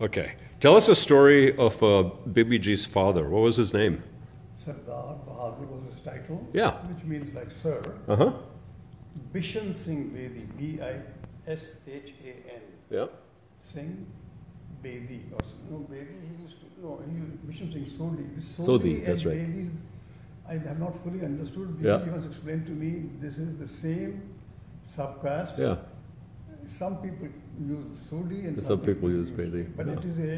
Okay. Tell us a story of uh, Bibi Ji's father. What was his name? Sardar Bahadur was his title. Yeah. Which means like sir. Uh huh. Bishan Singh Bedi, B I S H A N. Yeah. Singh Bedi. Or, no, Bedi, he used to, no, he Bishan Singh Sodhi. This Sodhi, that's and right. Bedi is, I have not fully understood. Yeah. He was explained to me this is the same subcaste. Yeah. Some people use Sodhi and Some some, people use Bedi, But yeah. it is a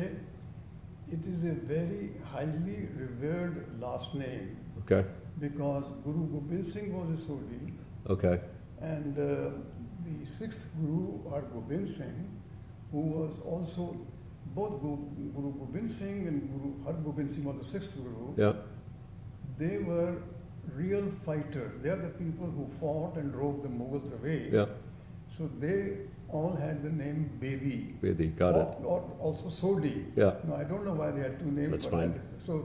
it is a very highly revered last name Okay. because Guru Gobind Singh was a Sodhi Okay. and uh, the sixth Guru or Gobind Singh, who was also both Guru, Guru Gobind Singh and Guru Har Gobind Singh was the sixth Guru. Yeah. They were real fighters. They are the people who fought and drove the Mughals away. Yeah. So they all had the name Bedi. Bedi, got or, it. Or also Sodhi. Yeah. No, I don't know why they had two names. That's fine. that- So,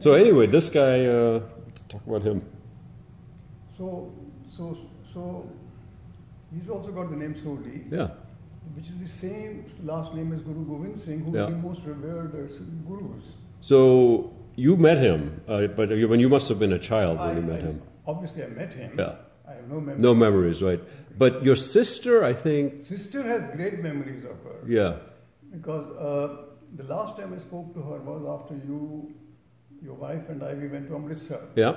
So anyway, this guy. Uh, let's talk about him. so, so, so, he's also got the name Sodhi. Yeah. which is the same last name as Guru Gobind Singh, who Yeah. is the most revered uh, gurus. So you met him, uh, but you, when you must have been a child when I- you met I- him. Obviously, I met him. Yeah. I have no memory. No memories, right? But your sister, I think. Sister has great memories of her Yeah. because uh, the last time I spoke to her was after you, your wife, and I we went to Amritsar, Yeah.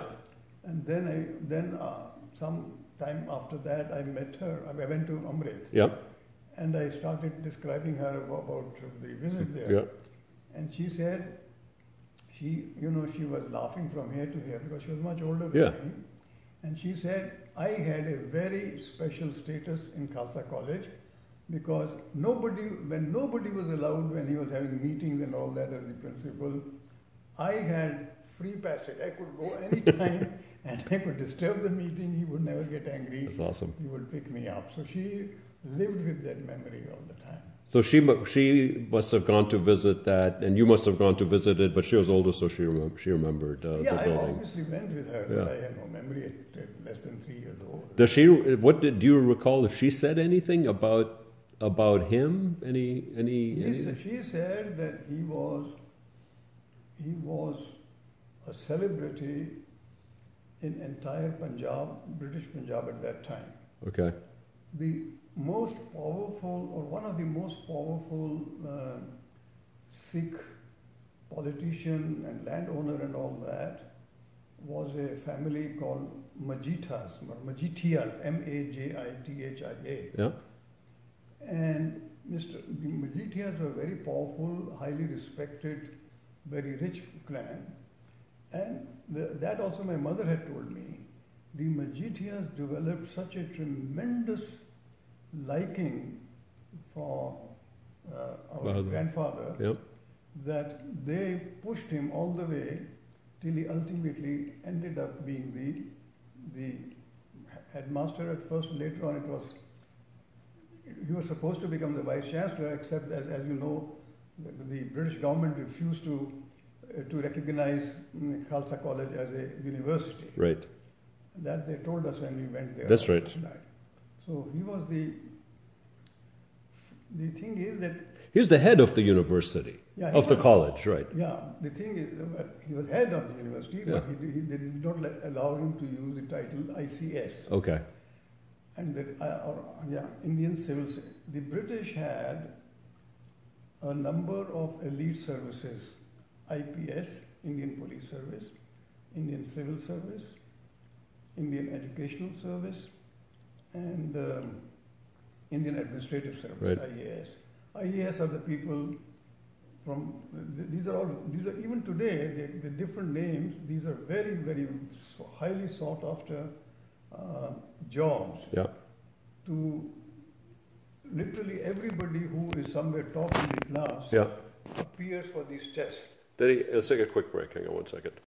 and then I then uh, some time after that I met her. I went to Amrit, Yeah. and I started describing her about, about the visit there. Yeah. And she said, she, you know, she was laughing from here to here because she was much older than Yeah. me. And she said, I had a very special status in Khalsa College because nobody, when nobody was allowed when he was having meetings and all that as the principal, I had free passage. I could go anytime and I could disturb the meeting. He would never get angry. That's awesome. He would pick me up. So she lived with that memory all the time. So she she must have gone to visit that, and you must have gone to visit it. But she was older, so she remem- she remembered uh, Yeah, the I obviously went with her, Yeah. but I had no memory at, at less than three years old. Does she? What did do you recall? If she said anything about about him? Any any? Any she said that he was he was a celebrity in entire Punjab, British Punjab at that time. okay. The most powerful, or one of the most powerful uh, Sikh politician and landowner and all that was a family called Majithas, or Majithias, M-A-J-I-T-H-I-A. Yeah. And Mr. The Majithias were very powerful, highly respected, very rich clan. And the, that also my mother had told me. The Majithias developed such a tremendous liking for uh, our Bahadur. grandfather Yeah. that they pushed him all the way till he ultimately ended up being the the headmaster at first. Later on, it was he was supposed to become the vice chancellor, except as, as you know, the, the British government refused to uh, to recognize Khalsa College as a university. Right. That they told us when we went there. That's right. So he was the. The thing is that He's the head of the university Yeah, of the was. college, right? Yeah, the thing is, uh, he was head of the university, but he, he did not let, allow him to use the title ICS. Okay. And that, uh, or, yeah, Indian Civil The British had a number of elite services IPS, Indian Police Service, Indian Civil Service, Indian Educational Service, and um, Indian Administrative Service, Right. IAS. IAS are the people from, these are all, these are, even today, they, with different names, these are very, very so- highly sought after uh, jobs Yeah. to literally everybody who is somewhere top in the class Yeah. appears for these tests. Daddy, let's take a quick break. Hang on one second.